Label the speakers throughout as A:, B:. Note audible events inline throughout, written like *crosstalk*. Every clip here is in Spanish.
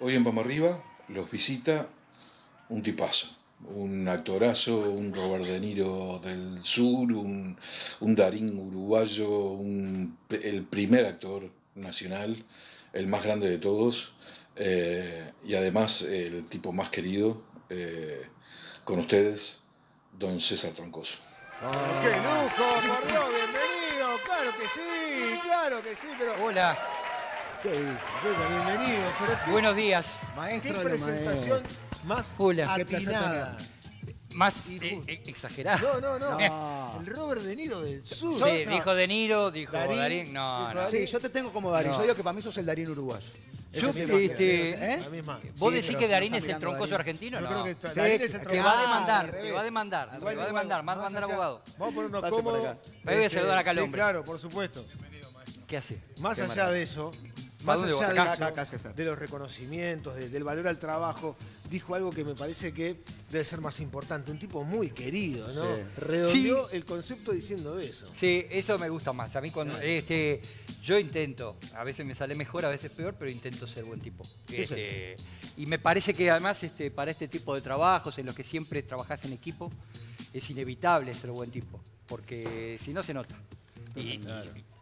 A: Hoy en Vamos Arriba los visita un tipazo, un actorazo, un Robert De Niro del sur, un, un Darín uruguayo, un- el primer actor nacional, el más grande de todos eh, y además el tipo más querido eh, con ustedes, don César Troncoso.
B: ¡Qué lujo, por Dios! ¡Bienvenido! ¡Claro que sí! ¡Claro que sí! Pero.
C: Hola,
B: ¿Qué dice? César, bienvenido. Pero qué,
C: buenos días.
B: qué
D: Maestro de los
B: presentación más
C: Hola.
D: Qué
B: atinada.
C: Más eh, eh, exagerado.
B: No, no, no.
D: No.
B: El Robert De Niro del sur.
C: Sí,
D: no.
C: dijo De Niro, dijo
B: Darín,
C: Darín. No,
B: dijo
C: no.
D: Sí, yo te tengo como Darín.
C: No.
D: Yo digo que para mí sos el Darín uruguayo.
C: Yo, este,
D: ¿eh?
B: La misma.
C: ¿Vos decís que Darín es el troncoso
D: Darín.
C: argentino?
B: Yo
C: No.
B: creo que está- Darín es el
D: te
C: Te
B: troncoso.
C: va a demandar,
D: al
C: te va a demandar, te va a demandar, más mandar abogado.
B: Vamos a ponernos cómodos.
D: acá.
C: Me voy a saludar acá al
B: sí,
C: hombre.
B: claro, por supuesto.
C: ¿Qué hace?
B: Más
D: Qué
B: allá
D: maravilla.
B: de eso, más allá de,
D: Acá,
B: eso,
D: acá, acá, César.
B: de los reconocimientos, de- del valor al trabajo, dijo algo que me parece que debe ser más importante. Un tipo muy querido, ¿no?
D: Sí.
B: Redondeó el concepto diciendo eso.
C: Sí, eso me gusta más. A mí cuando este, yo intento, a veces me sale mejor, a veces peor, pero intento ser buen tipo. Este, y me parece que además este, para este tipo de trabajos en los que siempre trabajás en equipo, es inevitable ser buen tipo, porque si no se nota. Y, y,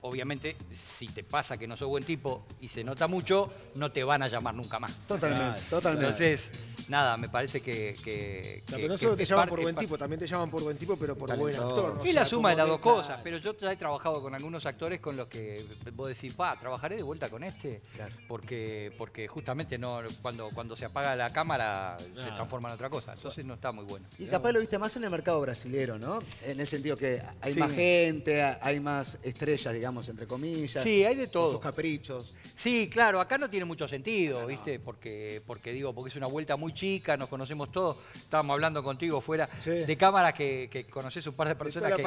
C: obviamente, si te pasa que no sos buen tipo y se nota mucho, no te van a llamar nunca más.
D: Totalmente, totalmente.
C: Entonces, nada, me parece que... que-
B: O sea,
C: que-
B: pero no
C: que
B: solo te
C: es
B: llaman por
C: es
B: buen tipo, también te llaman por buen tipo, pero por buen actor. ¿no?
C: y
B: O
C: la
B: sea,
C: suma de las dos cosas, pero yo ya he trabajado con algunos actores con los que vos decís, pa, trabajaré de vuelta con este,
D: Claro.
C: porque, porque justamente no, cuando, cuando se apaga la cámara se
B: Ah.
C: transforma en otra cosa, entonces no está muy bueno.
D: Y capaz lo viste más en el mercado brasilero, ¿no? En el sentido que hay
C: Sí.
D: más gente, hay más estrellas, digamos, entre comillas.
C: Sí, hay de todo.
D: sus caprichos.
C: Sí, claro, acá no tiene mucho sentido, ¿viste? Porque, porque digo, porque es una vuelta muy chica, nos conocemos todos. Estábamos hablando contigo fuera
B: Sí.
C: de cámara que, que conoces un par de personas claro,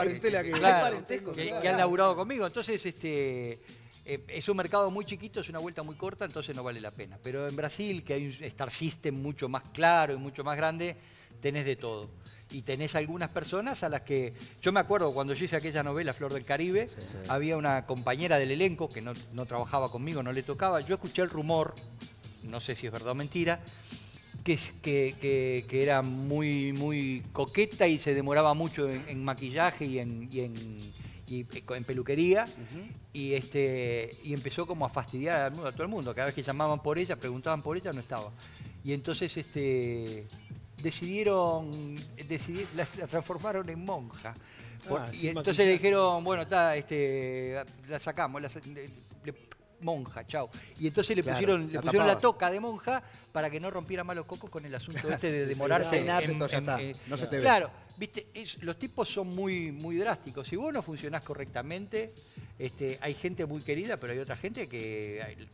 D: claro.
C: que han laburado conmigo. Entonces, este eh, es un mercado muy chiquito, es una vuelta muy corta, entonces no vale la pena. Pero en Brasil, que hay un Star System mucho más claro y mucho más grande, tenés de todo. Y tenés algunas personas a las que. Yo me acuerdo cuando yo hice aquella novela Flor del Caribe, había una compañera del elenco que no, no trabajaba conmigo, no le tocaba. Yo escuché el rumor, no sé si es verdad o mentira, que, que, que- que era muy, muy coqueta y se demoraba mucho en, en maquillaje y en, y en, y en peluquería. y, este, y empezó como a fastidiar a, todo el mundo. Cada vez que llamaban por ella, preguntaban por ella, no estaba. Y entonces este, decidieron, decidi- la, la transformaron en monja. Por-
B: Ah,
C: y entonces
B: maquillaje.
C: le dijeron, bueno, está, este, la sacamos, la monja, chao. Y entonces le
D: Claro,
C: pusieron, le
D: la
C: pusieron la toca de monja para que no rompiera malos cocos con el asunto este de demorarse.
D: Todo, ya está. No se te ve.
C: Claro, viste, es- los tipos son muy, muy drásticos. Si vos no funcionás correctamente, este, hay gente muy querida, pero hay otra gente que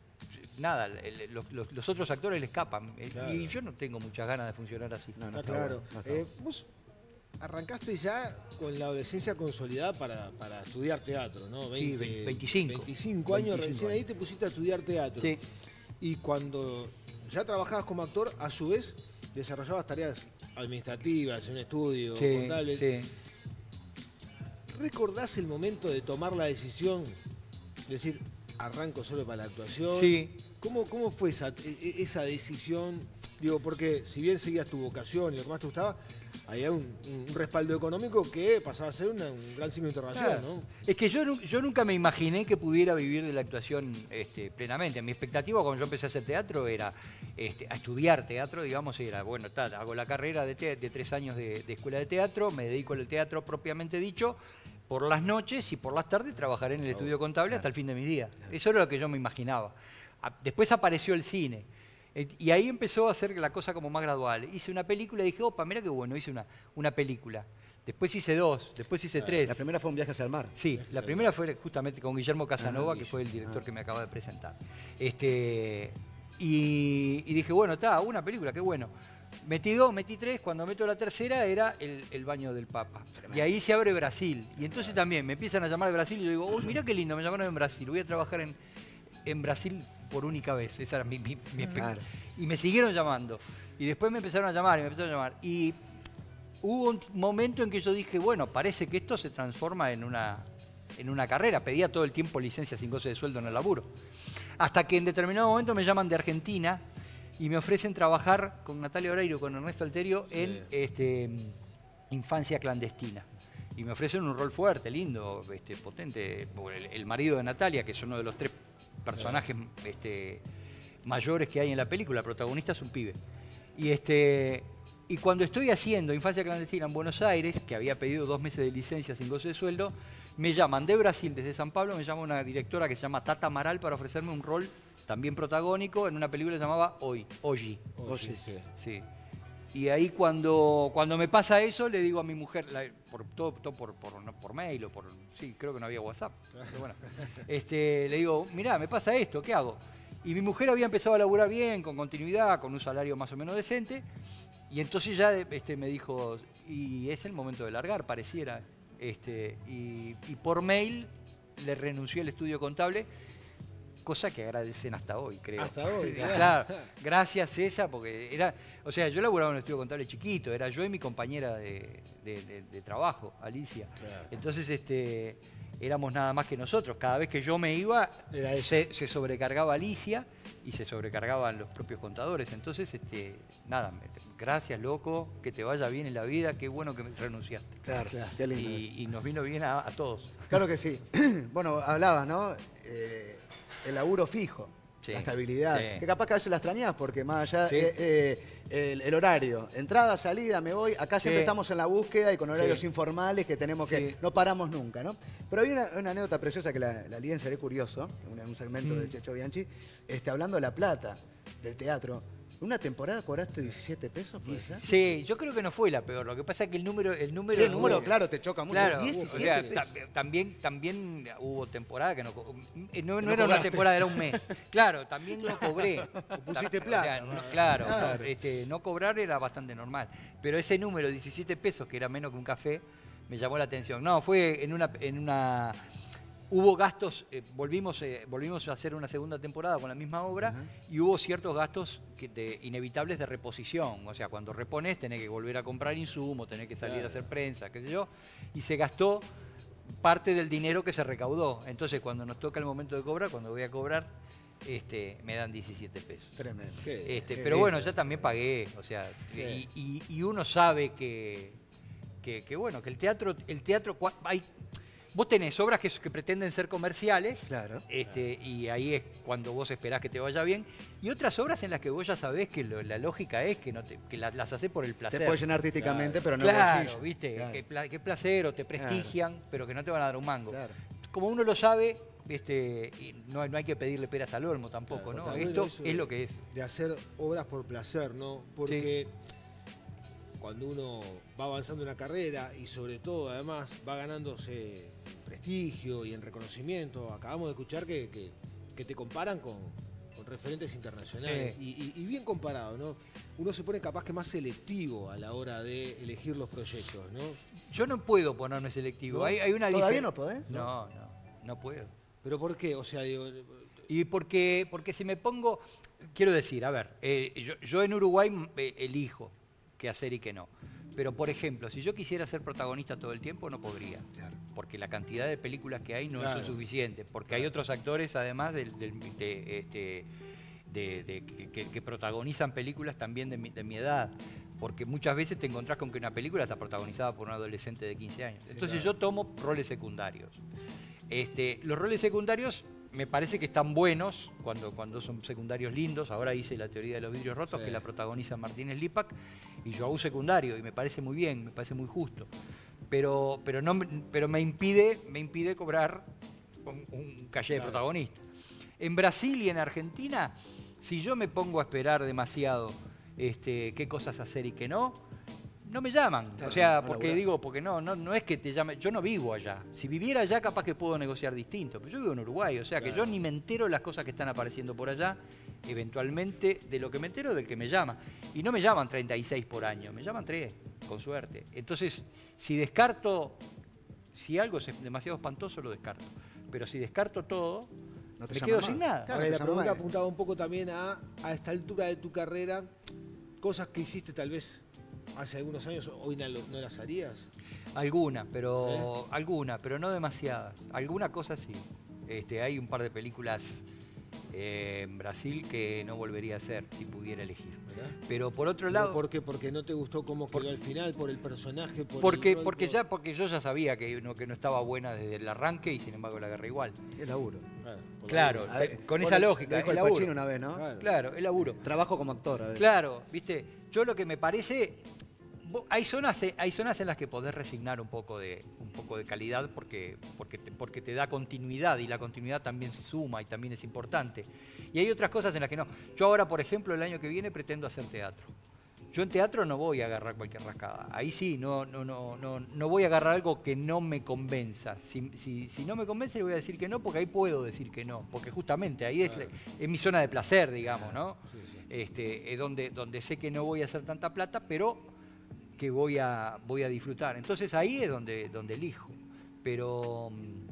C: nada, el- los, los- los otros actores le escapan. Eh,
B: Claro.
C: Y yo no tengo muchas ganas de funcionar así.
D: No, no
B: Está
D: está
B: claro.
D: bueno, no está
B: Eh, vos arrancaste ya con la adolescencia consolidada para, para estudiar teatro, ¿no?
C: Sí, ve- 25.
B: 25 años,
C: 25
B: recién ahí te pusiste a estudiar teatro.
C: Sí.
B: Y cuando ya trabajabas como actor, a su vez desarrollabas tareas administrativas, en un estudio,
C: Sí,
B: contables.
C: sí.
B: ¿Recordás el momento de tomar la decisión? de decir, arranco solo para la actuación.
C: Sí.
B: ¿Cómo, cómo fue esa, e- e- esa decisión? Digo, porque si bien seguías tu vocación y lo que más te gustaba, había un, un respaldo económico que pasaba a ser una- un gran signo de interrogación,
C: Claro.
B: ¿no?
C: Es que yo, yo nunca me imaginé que pudiera vivir de la actuación este, plenamente. Mi expectativa cuando yo empecé a hacer teatro era, este, a estudiar teatro, digamos, era, bueno, ta, hago la carrera de, te- de tres años de, de escuela de teatro, me dedico al teatro propiamente dicho, por las noches y por las tardes trabajaré en el estudio contable hasta el fin de mi día. Eso era lo que yo me imaginaba. Después apareció el cine. Y ahí empezó a hacer la cosa como más gradual. Hice una película y dije, opa, mira qué bueno, hice una, una película. Después hice dos, después hice tres.
D: La primera fue un viaje hacia el mar.
C: Sí, la primera fue justamente con Guillermo Casanova, que fue el director que me acaba de presentar. Este, y, y dije, bueno, está, una película, qué bueno. Metí dos, metí tres, cuando meto la tercera era el, el baño del Papa. Y ahí se abre Brasil. Y entonces también me empiezan a llamar de Brasil y yo digo, uy, mirá qué lindo, me llamaron en Brasil, voy a trabajar en, en Brasil por única vez. Esa era mi, mi- mi expectativa. Y me siguieron llamando. Y después me empezaron a llamar y me empezaron a llamar. Y hubo un momento en que yo dije, bueno, parece que esto se transforma en una, en una carrera. Pedía todo el tiempo licencia sin goce de sueldo en el laburo. Hasta que en determinado momento me llaman de Argentina y me ofrecen trabajar con Natalia Oreiro, con Ernesto Alterio,
B: Sí.
C: en este, Infancia Clandestina. Y me ofrecen un rol fuerte, lindo, este, potente. El, el marido de Natalia, que es uno de los tres personajes este, mayores que hay en la película, el protagonista es un pibe. Y, este, y cuando estoy haciendo Infancia Clandestina en Buenos Aires, que había pedido dos meses de licencia sin goce de sueldo, me llaman de Brasil, desde San Pablo, me llama una directora que se llama Tata Amaral para ofrecerme un rol también protagónico en una película llamaba Hoy, Oji.
B: Sí.
C: Y ahí cuando, cuando me pasa eso, le digo a mi mujer, la- por, todo, todo por, por, no, por mail o por... Sí, creo que no había WhatsApp. pero bueno. este, le digo, mirá, me pasa esto, ¿qué hago? Y mi mujer había empezado a laburar bien, con continuidad, con un salario más o menos decente. Y entonces ya este, me dijo, y es el momento de largar, pareciera. Este, y, y por mail le renuncié al estudio contable, cosa que agradecen hasta hoy, creo.
B: Hasta hoy, *laughs*
C: Claro, gracias esa, porque era, o sea, yo laburaba en un estudio contable chiquito, era yo y mi compañera de, de- de- de trabajo, Alicia.
B: Claro.
C: Entonces, este, éramos nada más que nosotros. Cada vez que yo me iba, se, se sobrecargaba Alicia y se sobrecargaban los propios contadores. Entonces, este, nada, gracias, loco, que te vaya bien en la vida, qué bueno que renunciaste.
D: Claro,
B: Claro.
D: qué lindo.
C: Y, y nos vino bien a, a todos.
D: Claro que sí. *clears throat* bueno, hablaba, ¿no? Eh, el laburo fijo,
C: Sí,
D: la estabilidad.
C: sí.
D: Que capaz que a veces la extrañás porque más allá
C: Sí.
D: eh, eh, el, el horario, entrada, salida, me voy. Acá siempre estamos en la búsqueda y con horarios informales que tenemos que. No paramos nunca, ¿no? Pero hay una, una anécdota preciosa que la, la en Seré Curioso, un, un segmento
C: Mm.
D: de Checho Bianchi, este, hablando de La Plata, del teatro. ¿Una temporada cobraste 17 pesos?
C: Sí, yo creo que no fue la peor. Lo que pasa es que el número, el número,
D: Sí, el número, claro, te choca mucho.
C: Claro,
D: 17
C: o sea,
D: pesos.
C: también, también hubo temporada que no, eh, no, no
B: no
C: era una temporada, era un mes. Claro, también no cobré.
B: pusiste
C: Ta-
B: plata,
C: claro,
B: Claro.
C: Este, no cobrar era bastante normal. Pero ese número, 17 pesos, que era menos que un café, me llamó la atención. No, fue en una... En una Hubo gastos, eh, volvimos, eh, volvimos a hacer una segunda temporada con la misma obra y hubo ciertos gastos que de- inevitables de reposición. O sea, cuando repones tenés que volver a comprar insumos, tenés que salir a hacer prensa, qué sé yo. Y se gastó parte del dinero que se recaudó. Entonces, cuando nos toca el momento de cobrar, cuando voy a cobrar, este, me dan 17 pesos.
D: Tremendo.
B: Qué-
C: Este,
D: qué
C: pero bueno, ya también pagué, o sea, y, y- y uno sabe que, que, que, bueno, que el teatro, el teatro, hay, vos tenés obras que, que pretenden ser comerciales,
D: Claro.
C: este, y ahí es cuando vos esperás que te vaya bien, y otras obras en las que vos ya sabés que lo- la lógica es que, no te, que la- las haces por el placer.
D: Te puedes llenar artísticamente, pero no
C: Claro,
D: bolsillo.
C: viste. Qué, pla- qué placer, o te prestigian, pero que no te van a dar un mango. Como uno lo sabe, este, y no, no hay que pedirle peras al olmo tampoco, ¿no? Esto es lo que es.
B: De hacer obras por placer, ¿no? Porque cuando uno va avanzando en una carrera y sobre todo además va ganándose prestigio y en reconocimiento, acabamos de escuchar que, que- que te comparan con, con referentes internacionales
C: Sí.
B: y, y- y bien comparado, ¿no? Uno se pone capaz que más selectivo a la hora de elegir los proyectos, ¿no?
C: Yo no puedo ponerme selectivo.
B: ¿No?
C: Hay, hay una
D: ¿Todavía no podés?
C: No, no, no puedo.
B: Pero ¿por qué? O sea, digo,
C: Y porque, porque si me pongo, quiero decir, a ver, eh, yo, yo en Uruguay mm, eh, elijo qué hacer y qué no. Pero, por ejemplo, si yo quisiera ser protagonista todo el tiempo, no podría. Porque la cantidad de películas que hay no
B: Claro.
C: son suficientes. Porque hay otros actores, además, del- del- de, este, de- de- que, protagonizan películas también de mi, de mi edad. Porque muchas veces te encontrás con que una película está protagonizada por un adolescente de 15 años. Entonces yo tomo roles secundarios. Este, los roles secundarios me parece que están buenos cuando, cuando son secundarios lindos. Ahora hice la teoría de los vidrios rotos,
B: Sí.
C: que la protagoniza Martínez Lipac, y yo hago un secundario, y me parece muy bien, me parece muy justo. Pero, pero, no, me- pero me, impide, me impide cobrar un, un calle de
B: Claro.
C: protagonista. En Brasil y en Argentina, si yo me pongo a esperar demasiado este, qué cosas hacer y qué no, no me llaman.
D: Claro,
C: o sea,
D: no
C: porque digo, porque no, no, no es que te llame, yo no vivo allá. Si viviera allá, capaz que puedo negociar distinto, pero yo vivo en Uruguay, o sea que yo ni me entero de las cosas que están apareciendo por allá, eventualmente de lo que me entero del que me llama. Y no me llaman 36 por año, me llaman 3, con suerte. Entonces, si descarto, si algo es demasiado espantoso, lo descarto. Pero si descarto todo,
D: No te
C: me quedo
D: más.
C: sin nada.
D: Claro,
B: Ahora,
D: te
B: la pregunta apuntaba un poco también a, a esta altura de tu carrera, cosas que hiciste tal vez hace algunos años, hoy no, las harías.
C: Alguna, pero alguna, pero no demasiadas. Alguna cosa sí. Este, hay un par de películas eh, en Brasil que no volvería a hacer si pudiera elegir.
B: ¿verdad?
C: Pero por otro
B: ¿Pero
C: lado...
B: ¿Por qué? Porque no te gustó cómo quedó al final, por el personaje, por
C: Porque,
B: el rol,
C: porque,
B: por-
C: ya, porque yo ya sabía que no, que no estaba buena desde el arranque y sin embargo la agarré igual.
D: Es laburo.
B: Claro,
D: ver,
C: con esa lógica,
D: dijo
C: el
D: el
C: laburo.
D: Una vez, ¿no?
B: Claro.
C: Claro, el laburo.
D: Trabajo como actor, a ver.
C: Claro, viste, yo lo que me parece, hay zonas, eh, hay zonas en las que podés resignar un poco de, un poco de calidad porque, porque, te, porque te da continuidad y la continuidad también suma y también es importante. Y hay otras cosas en las que no. Yo ahora, por ejemplo, el año que viene pretendo hacer teatro. Yo en teatro no voy a agarrar cualquier rascada. Ahí sí, no, no, no, no, no voy a agarrar algo que no me convenza. Si, si- si no me convence, le voy a decir que no, porque ahí puedo decir que no. Porque justamente ahí es, es mi zona de placer, digamos, ¿no?
B: Sí, sí.
C: Este, es donde, donde sé que no voy a hacer tanta plata, pero que voy a, voy a disfrutar. Entonces ahí es donde, donde elijo. Pero, mm,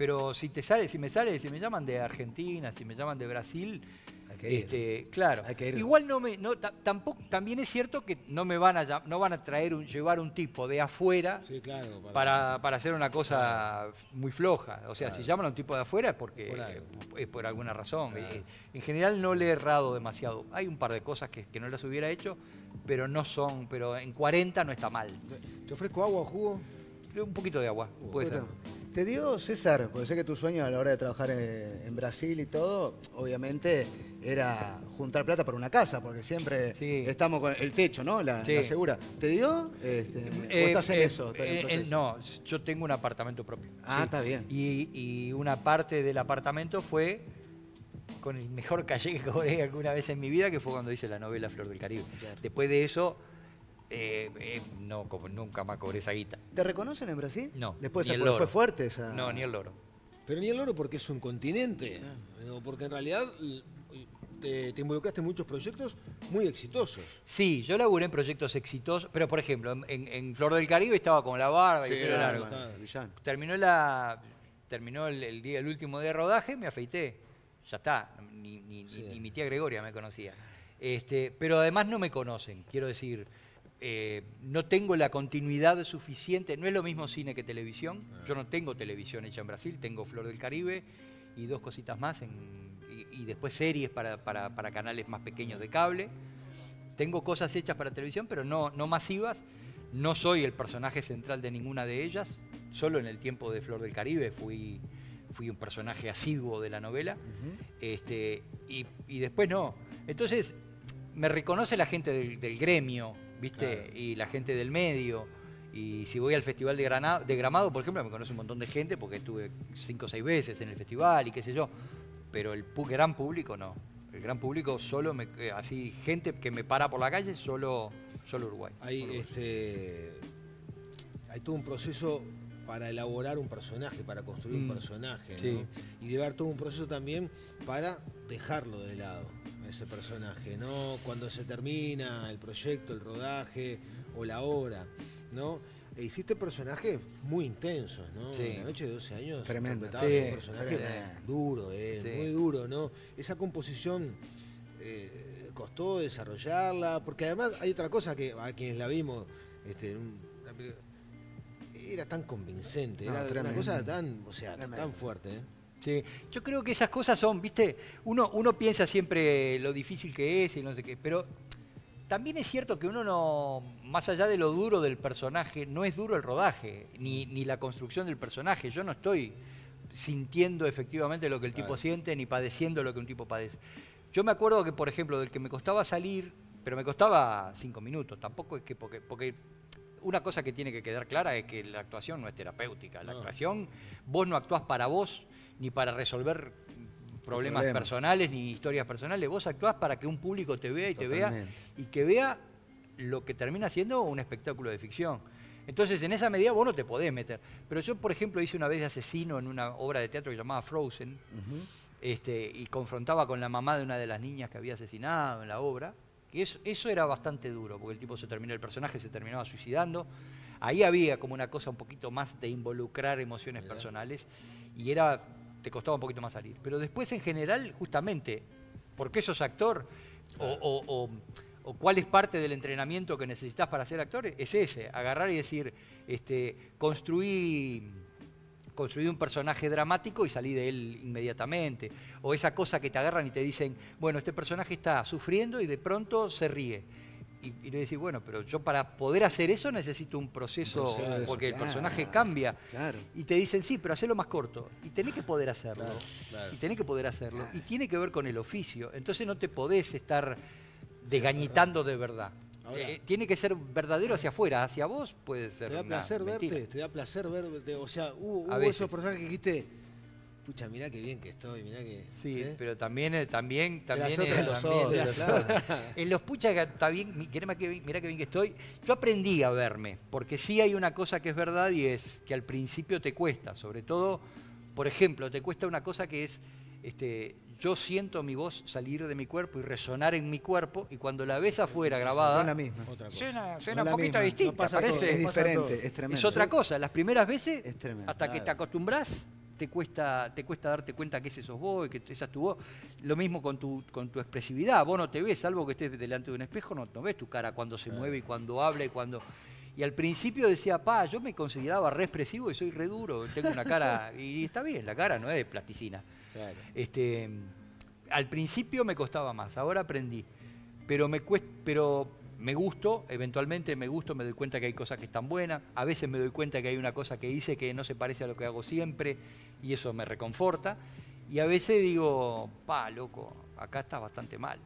C: pero si te sale, si me sale, si me llaman de Argentina, si me llaman de Brasil,
D: Hay que ir.
C: este, claro.
D: Hay que ir.
C: Igual no me, no, tampoco, también es cierto que no me van a, no van a traer un, llevar un tipo de afuera
B: Sí, claro.
C: para, para hacer una cosa muy floja. O sea, si llaman a un tipo de afuera es porque
B: Por
C: es por alguna razón. Eh, En general no le he errado demasiado. Hay un par de cosas que, que no las hubiera hecho, pero no son, pero en 40 no está mal.
B: ¿Te ofrezco agua o jugo?
C: Un poquito de agua, puede ser.
D: Te dio, César, porque sé que tu sueño a la hora de trabajar en, Brasil y todo, obviamente era juntar plata para una casa, porque siempre
C: Sí.
D: estamos con el techo, ¿no? La,
C: Sí.
D: la segura. ¿Te dio? Este, ¿O
C: Eh,
D: estás en
C: eh,
D: eso? en
C: eh, no, yo tengo un apartamento propio.
D: Ah, está bien.
C: Y, y una parte del apartamento fue con el mejor calle que cobré alguna vez en mi vida, que fue cuando hice la novela Flor del Caribe.
D: Claro.
C: Después de eso, eh, eh, no, como nunca más cobré esa guita.
D: ¿Te reconocen en Brasil?
C: No,
D: Después
C: ni el
D: porque fue
C: loro.
D: fuerte esa.
C: No, ni el loro.
B: Pero ni el oro porque es un continente. o Porque en realidad l- te, te involucraste en muchos proyectos muy exitosos.
C: Sí, yo laburé en proyectos exitosos, pero por ejemplo, en, Flor del Caribe estaba con la barba y
D: Sí,
C: pelo
D: claro,
C: largo. Terminó la terminó el, el día el último día de rodaje, me afeité. Ya está, ni, ni- ni-
B: Sí.
C: ni mi tía Gregoria me conocía. Este, pero además no me conocen, quiero decir, eh, no tengo la continuidad suficiente, no es lo mismo cine que televisión. Yo no tengo televisión hecha en Brasil, tengo Flor del Caribe y dos cositas más, en- y, y después series para, para- para canales más pequeños de cable. Tengo cosas hechas para televisión, pero no, no masivas. No soy el personaje central de ninguna de ellas. Solo en el tiempo de Flor del Caribe fui, fui un personaje asiduo de la novela. este, y, y después no. Entonces, me reconoce la gente del, del gremio, ¿viste?
B: Claro.
C: Y la gente del medio. Y si voy al Festival de, Granada, de Gramado, por ejemplo, me conoce un montón de gente porque estuve cinco o seis veces en el festival y qué sé yo. Pero el pu- gran público no. El gran público solo me, eh, así, gente que me para por la calle, solo, solo Uruguay.
B: Hay,
C: Uruguay.
B: este, hay todo un proceso para elaborar un personaje, para construir
C: Mm,
B: un personaje.
C: sí.
B: ¿no? Y debe haber todo un proceso también para dejarlo de lado, ese personaje, ¿no? Cuando se termina el proyecto, el rodaje o la obra, ¿no? E hiciste personajes muy intensos, ¿no?
C: Sí.
B: La noche de 12 años
D: Tremendo.
B: interpretabas
C: Sí,
B: un personaje
C: tremendo.
B: duro, eh,
C: Sí.
B: muy duro, ¿no? Esa composición eh, costó desarrollarla, porque además hay otra cosa que a quienes la vimos, este, en un- una era tan convincente,
D: No,
B: era una cosa tan, o sea,
D: Tremendo.
B: tan fuerte. ¿eh?
C: Sí, yo creo que esas cosas son, viste, uno, uno piensa siempre lo difícil que es y no sé qué, pero también es cierto que uno no, más allá de lo duro del personaje, no es duro el rodaje, ni, ni la construcción del personaje. Yo no estoy sintiendo efectivamente lo que el tipo siente, ni padeciendo lo que un tipo padece. Yo me acuerdo que, por ejemplo, del que me costaba salir, pero me costaba cinco minutos, tampoco es que, porque, porque una cosa que tiene que quedar clara es que la actuación no es terapéutica. La
B: No.
C: actuación, vos no actuás para vos, ni para resolver problemas
D: Problema.
C: personales, ni historias personales. Vos actuás para que un público te vea y te vea, y que vea lo que termina siendo un espectáculo de ficción. Entonces, en esa medida vos no te podés meter. Pero yo, por ejemplo, hice una vez de asesino en una obra de teatro que llamaba Frozen, este, y confrontaba con la mamá de una de las niñas que había asesinado en la obra. Que eso, eso era bastante duro, porque el tipo se terminó, el personaje se terminaba suicidando. Ahí había como una cosa un poquito más de involucrar emociones personales y era te costaba un poquito más salir. Pero después en general, justamente, porque sos actor o, cuál es parte del entrenamiento que necesitas para ser actor, es ese, agarrar y decir, este, construí construí un personaje dramático y salí de él inmediatamente. O esa cosa que te agarran y te dicen, bueno, este personaje está sufriendo y de pronto se ríe. Y, y le decís, bueno, pero yo para poder hacer eso necesito un proceso,
D: proceso,
C: porque el personaje cambia.
D: Claro.
C: Y te dicen, sí, pero hacelo más corto. Y tenés que poder hacerlo.
B: Claro.
C: Y tenés que poder hacerlo. Y tiene que ver con el oficio. Entonces no te podés estar desgañitando de verdad.
B: Ahora-
C: Eh, tiene que ser verdadero hacia afuera, hacia vos puede ser.
B: ¿Te da
C: una
B: placer
C: mentira.
B: verte? ¿Te da placer verte? O sea, hubo, hubo esos personajes que dijiste, pucha, mirá qué bien que estoy, mirá que...
C: Sí, pero también, eh, también, también,
B: otras,
C: eh,
B: los.
C: En los puchas que está bien, mi- mirá que bien, mirá que bien que estoy. Yo aprendí a verme, porque sí hay una cosa que es verdad y es que al principio te cuesta, sobre todo, por ejemplo, te cuesta una cosa que es, este, yo siento mi voz salir de mi cuerpo y resonar en mi cuerpo y cuando la ves afuera grabada,
D: la misma.
B: Otra cosa.
C: suena, un poquito
D: misma.
C: distinta,
B: No pasa todo,
C: parece.
D: Es
B: pasa
D: diferente,
B: todo.
D: es tremendo.
C: Es otra cosa, las primeras veces,
D: Es tremendo.
C: hasta que te acostumbras, te cuesta, te cuesta darte cuenta que ese sos vos y que esa es tu voz. Lo mismo con tu, con tu expresividad, vos no te ves, salvo que estés delante de un espejo, no, no ves tu cara cuando se mueve y cuando habla y cuando... Y al principio decía, pa, yo me consideraba re expresivo y soy re duro, tengo una cara... *laughs* y está bien, la cara no es de plasticina.
B: Claro.
C: Este, al principio me costaba más, ahora aprendí. Pero me cuest- pero me gusto, eventualmente me gusto, me doy cuenta que hay cosas que están buenas, a veces me doy cuenta que hay una cosa que hice que no se parece a lo que hago siempre y eso me reconforta. Y a veces digo, pa, loco, acá está bastante mal.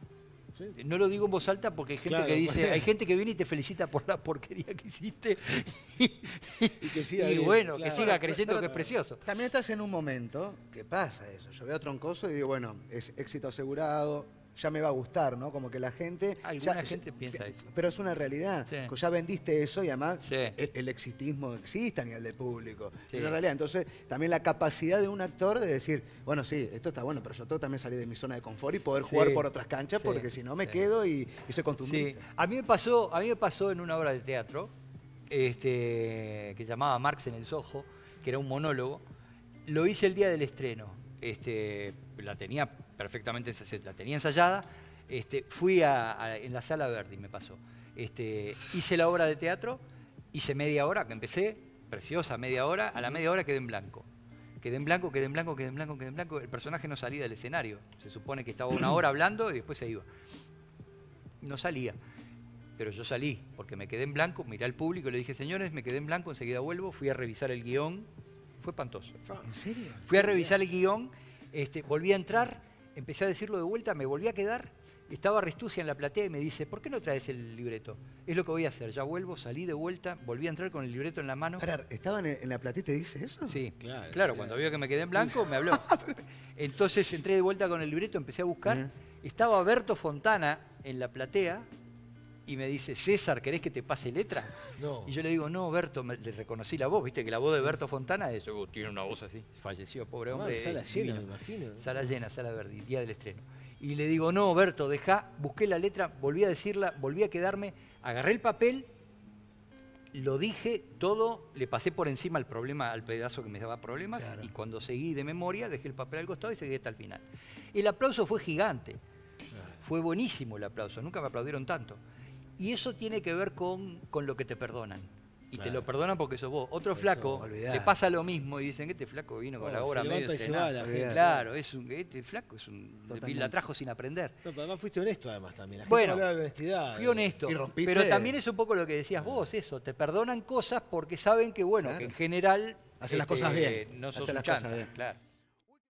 B: Sí.
C: No lo digo en voz alta porque hay gente
B: Claro,
C: que dice,
B: porque- *laughs*
C: hay gente que viene y te felicita por la porquería que hiciste. *laughs* y,
B: que siga
C: y
B: bien,
C: bueno,
B: claro.
C: que siga
B: Bueno,
C: creyendo
D: pero-
C: que es precioso.
D: También estás en un momento que pasa eso. Yo veo a Troncoso y digo, bueno, es éxito asegurado, ya me va a gustar, ¿no? Como que la gente...
C: Alguna
D: ya-
C: gente piensa eso.
D: Pero es una realidad.
C: Sí.
D: Ya vendiste eso y además
C: Sí.
D: el, el exitismo existe a nivel de público.
C: Sí.
D: Es una realidad. Entonces, también la capacidad de un actor de decir, bueno, sí, esto está bueno, pero yo tengo también salir de mi zona de confort y poder jugar por otras canchas porque si no me quedo y, y soy
C: Sí,
D: costumbrista.
C: a mí me pasó, a mí me pasó en una obra de teatro, este, que llamaba Marx en el Soho, que era un monólogo. Lo hice el día del estreno. Este, la tenía perfectamente, la tenía ensayada. Este, fui a, a- en la sala Verdi, me pasó. Este, hice la obra de teatro, hice media hora, que empecé, preciosa, media hora, a la media hora quedé en blanco. Quedé en blanco, quedé en blanco, quedé en blanco, quedé en blanco. El personaje no salía del escenario. Se supone que estaba una hora hablando y después se iba no salía. Pero yo salí, porque me quedé en blanco, miré al público y le dije, señores, me quedé en blanco, enseguida vuelvo, fui a revisar el guion, fue espantoso.
D: ¿En serio?
C: Fui a revisar el guion, este, volví a entrar, empecé a decirlo de vuelta, me volví a quedar, estaba Restucia en la platea y me dice, ¿por qué no traes el libreto? Es lo que voy a hacer, ya vuelvo, salí de vuelta, volví a entrar con el libreto en la mano.
D: Pará, ¿estaban en, en la platita y te dice eso?
C: Sí,
B: Claro,
C: claro,
B: claro.
C: cuando vio que me quedé en blanco me habló. *laughs* Entonces entré de vuelta con el libreto, empecé a buscar. Estaba Berto Fontana en la platea y me dice, César, ¿querés que te pase letra?
B: No.
C: Y yo le digo, no, Berto, me- le reconocí la voz, viste que la voz de Berto Fontana es, "Oh, tiene una voz así. Falleció, pobre hombre.
B: sala
C: eh,
B: llena,
C: divino.
B: me imagino.
C: Sala llena, sala verde, día del estreno. Y le digo, no, Berto, deja, busqué la letra, volví a decirla, volví a quedarme, agarré el papel, lo dije todo, le pasé por encima al problema, al pedazo que me daba problemas,
D: Claro.
C: y cuando seguí de memoria, dejé el papel al costado y seguí hasta el final. El aplauso fue gigante, fue buenísimo el aplauso, nunca me aplaudieron tanto. Y eso tiene que ver con, con lo que te perdonan. Y te lo perdonan porque sos vos. Otro
B: Eso,
C: flaco
D: olvidá.
C: le pasa lo mismo y dicen, este flaco vino con la
B: se
C: obra medio
B: levanta y se
C: estrenada".
B: va la gente.
C: Claro, es un, este flaco es un, la trajo sin aprender.
B: No, pero además fuiste honesto además también. La gente
C: Bueno,
B: hablaba de honestidad.
C: Fui honesto,
D: y
C: pero también es un poco lo que decías vos, eso, te perdonan cosas porque saben que, bueno,
D: Claro.
C: que en general
D: Hacen las
C: este,
D: cosas bien,
C: no sos
D: las cosas bien.
C: claro.